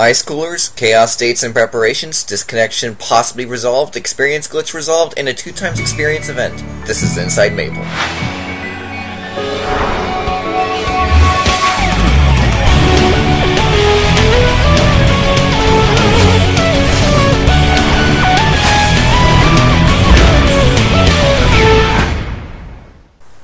Ice coolers, Chaos dates and preparations, disconnection possibly resolved, experience glitch resolved, and a two times experience event. This is Inside Maple.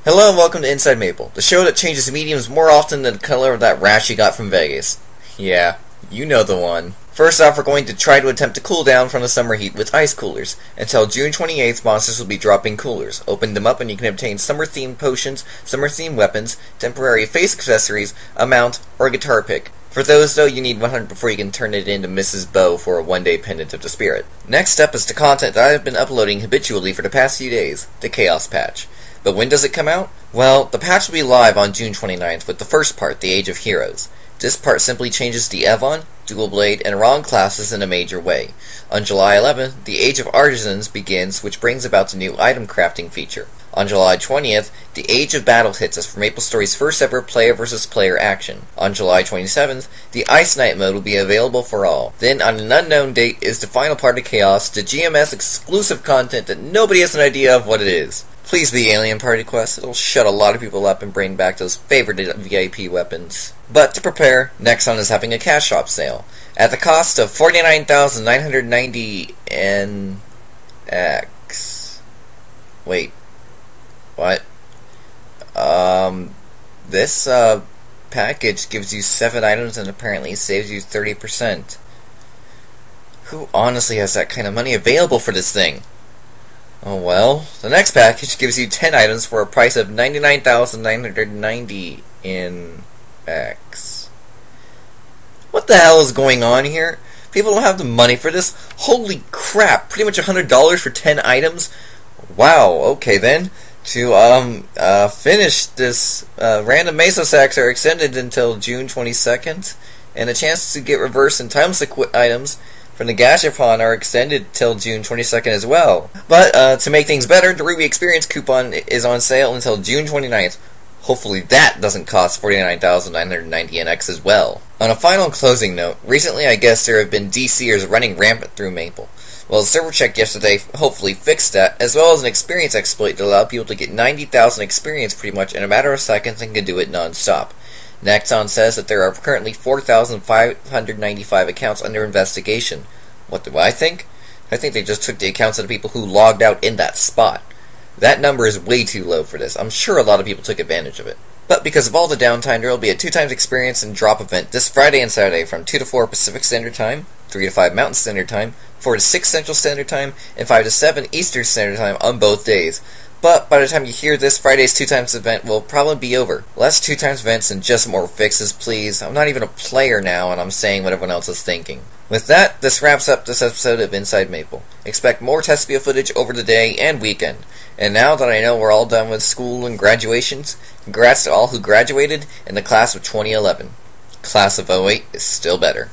Hello and welcome to Inside Maple, the show that changes mediums more often than the color of that rash you got from Vegas. Yeah, you know the one. First off, we're going to try to attempt to cool down from the summer heat with ice coolers. Until June 28th, monsters will be dropping coolers. Open them up and you can obtain summer-themed potions, summer-themed weapons, temporary face accessories, a mount, or a guitar pick. For those, though, you need 100 before you can turn it into Mrs. Bow for a one-day pendant of the spirit. Next up is the content that I've been uploading habitually for the past few days, the Chaos Patch. But when does it come out? Well, the patch will be live on June 29th with the first part, The Age of Heroes. This part simply changes the Evan, Dual Blade, and Aran classes in a major way. On July 11th, the Age of Artisans begins, which brings about the new item crafting feature. On July 20th, the Age of Battle hits us for MapleStory's first ever player versus player action. On July 27th, the Ice Knight mode will be available for all. Then, on an unknown date, is the final part of Chaos, the GMS exclusive content that nobody has an idea of what it is. Please be Alien Party Quest. It'll shut a lot of people up and bring back those favorite VIP weapons. But to prepare, Nexon is having a cash shop sale. At the cost of 49990 NX. Wait. What? Um, this, uh, package gives you 7 items and apparently saves you 30%. Who honestly has that kind of money available for this thing? Oh well, the next package gives you 10 items for a price of 99,990 in X. What the hell is going on here? People don't have the money for this? Holy crap, pretty much $100 for 10 items? Wow, okay then. To um uh, finish this, uh, random Meso sacks are extended until June 22nd, and a chance to get reverse and time items from the Gashapon are extended till June 22nd as well. But uh, to make things better, the Ruby Experience coupon is on sale until June 29th. Hopefully that doesn't cost 49990 NX as well. On a final closing note, recently I guess there have been DCers running rampant through Maple. Well, the server check yesterday hopefully fixed that, as well as an experience exploit that allowed people to get 90,000 experience pretty much in a matter of seconds and can do it non-stop. Nexon says that there are currently 4,595 accounts under investigation. What do I think? I think they just took the accounts of the people who logged out in that spot. That number is way too low for this. I'm sure a lot of people took advantage of it. But because of all the downtime, there will be a two times experience and drop event this Friday and Saturday from 2 to 4 Pacific Standard Time, 3 to 5 Mountain Standard Time, 4 to 6 Central Standard Time, and 5 to 7 Eastern Standard Time on both days. But by the time you hear this, Friday's two times event will probably be over. Less two times events and just more fixes, please. I'm not even a player now, and I'm saying what everyone else is thinking. With that, this wraps up this episode of Inside Maple. Expect more Tespia footage over the day and weekend. And now that I know we're all done with school and graduations, congrats to all who graduated in the class of 2011. Class of 08 is still better.